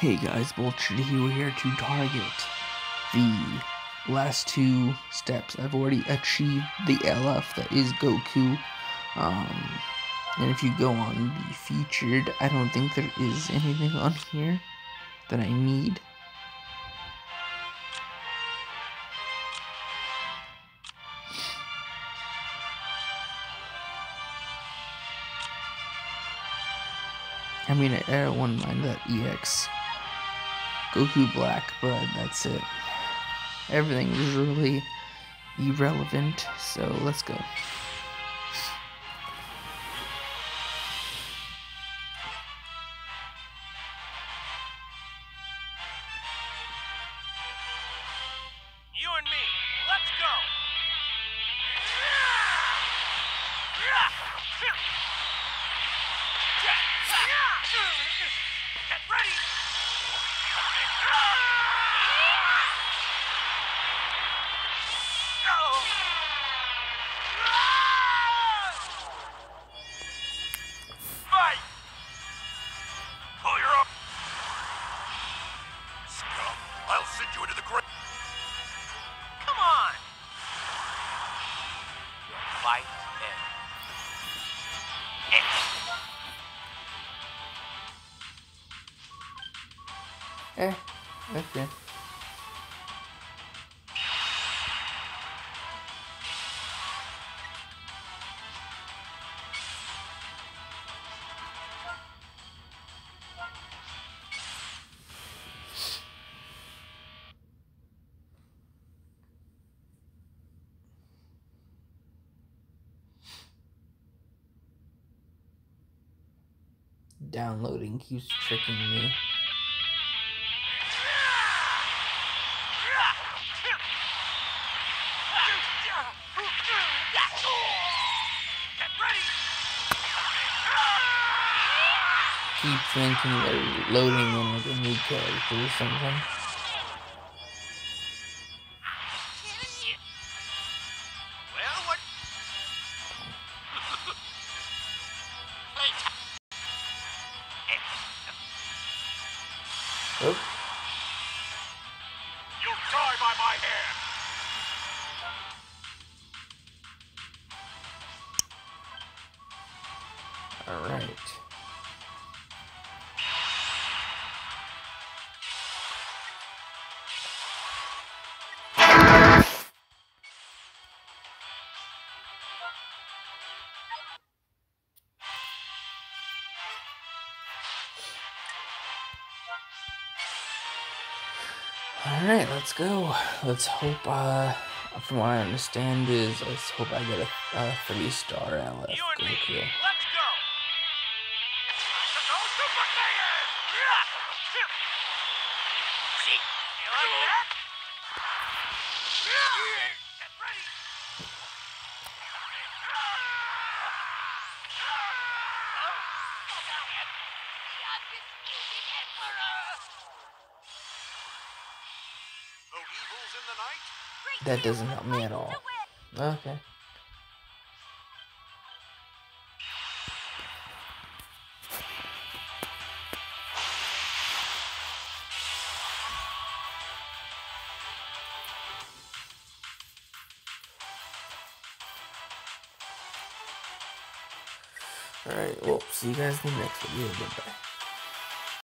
Hey guys, Vulture Hero here to target the last two steps. I've already achieved the LF that is Goku. Um, and if you go on the featured, I don't think there is anything on here that I need. I mean, I, don't mind that EX Goku Black, but that's it. Everything is really irrelevant, so let's go. Fight ends. Eh, okay. Downloading keeps tricking me. Keep thinking they're loading in with a new character or something. Oh, You'll die by my hand! Alright. Alright, let's go. Let's hope, uh, from what I understand is, let's hope I get a, a three-star LF You and me, let's go! Time to go Super Saiyan! See? You like that? Get ready! No evils in the night? That doesn't help me at all. Okay. Alright, well, see you guys in the next video. Goodbye.